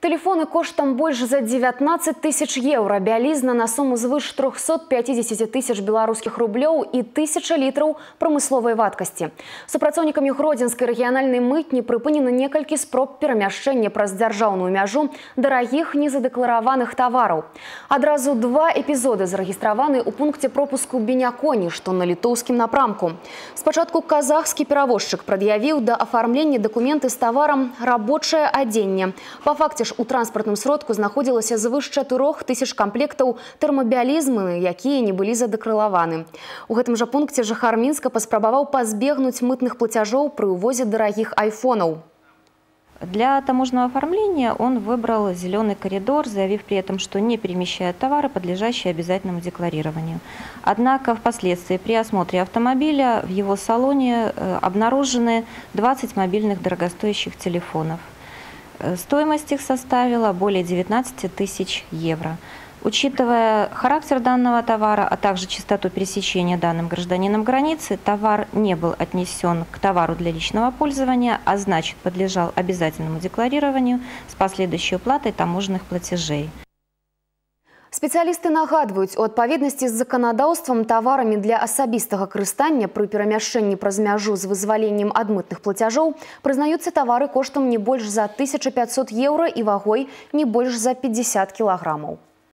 Тэлефоны коштам больш за 19 тысяч еўра, бялізна на суму звыш 350 тысяч беларускіх рублёў і тысяча літраў прамысловай вадкасці. Супрацоўнікамі гродзенскай рэгіянальнай мытні прыпынены некалькі спроб перамяшчэння праз дзяржаўную мяжу дарагіх незадэклараваных тавараў. Адразу два эпізоды зарэгістраваны ў пункце пропуску беняконі, што на літоўскім напрамку. Спачатку казахскі перавозчык прад'явіў да афармлення дакументы з таварам рабочае адзенне. Па факце ж у транспартным сродку знаходзілася звыш 4 тысяч камплектаў тэрмабіялізмы, якія не былі задэкрылаваны. У гэтым жа пункце жыхар мінска паспрабаваў пазбегнуць мытных плацяжоў пры ўвозе дарагіх айфонаў. Для таможенного оформления он выбрал зеленый коридор, заявив при этом, что не перемещает товары, подлежащие обязательному декларированию. Однако впоследствии при осмотре автомобиля в его салоне э, обнаружены 20 мобильных дорогостоящих телефонов – Э, стоимость их составила более 19 тысяч евро. Учитывая характер данного товара, а также частоту пересечения данным гражданином границы, товар не был отнесен к товару для личного пользования, а значит подлежал обязательному декларированию с последующей уплатой таможенных платежей. Спецыялісты нагадваюць, у адпаведнасці з заканадаўствам таварамі для асабістага карыстання пры перамяшчэнні праз мяжу з вызваленнем адмытных плацяжоў прызнаюцца тавары коштам не больш за 1500 еўра і вагой не больш за 50 кілаграмаў.